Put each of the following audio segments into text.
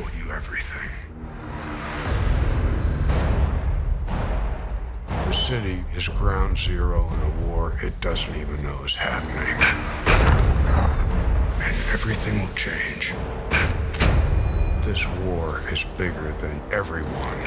you everything. The city is ground zero in a war it doesn't even know is happening. And everything will change. This war is bigger than everyone.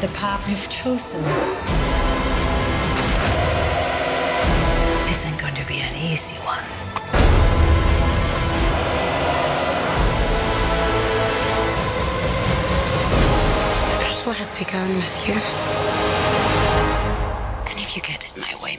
That the path we've chosen isn't going to be an easy one. The battle has begun, Matthew. And if you get in my way,